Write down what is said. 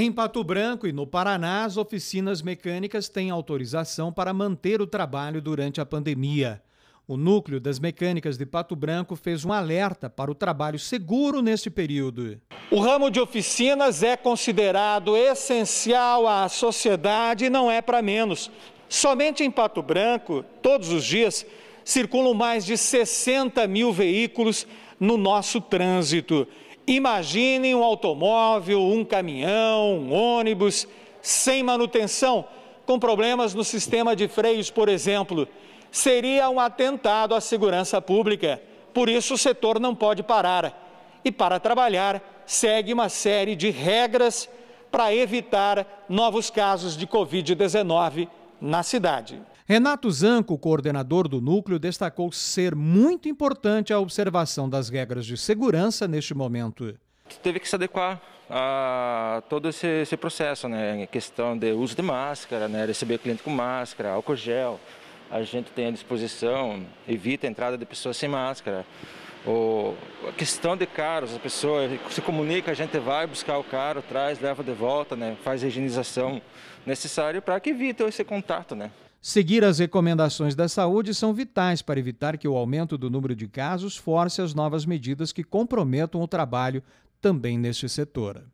Em Pato Branco e no Paraná, as oficinas mecânicas têm autorização para manter o trabalho durante a pandemia. O núcleo das mecânicas de Pato Branco fez um alerta para o trabalho seguro neste período. O ramo de oficinas é considerado essencial à sociedade e não é para menos. Somente em Pato Branco, todos os dias, circulam mais de 60 mil veículos no nosso trânsito. Imaginem um automóvel, um caminhão, um ônibus sem manutenção, com problemas no sistema de freios, por exemplo seria um atentado à segurança pública. Por isso, o setor não pode parar. E para trabalhar, segue uma série de regras para evitar novos casos de Covid-19 na cidade. Renato Zanco, coordenador do núcleo, destacou ser muito importante a observação das regras de segurança neste momento. Teve que se adequar a todo esse, esse processo, né? Em questão de uso de máscara, né? receber cliente com máscara, álcool gel, a gente tem à disposição, evita a entrada de pessoas sem máscara. Ou a questão de carros, a pessoa se comunica, a gente vai buscar o carro, traz, leva de volta, né? faz a higienização necessária para que evite esse contato. Né? Seguir as recomendações da saúde são vitais para evitar que o aumento do número de casos force as novas medidas que comprometam o trabalho também neste setor.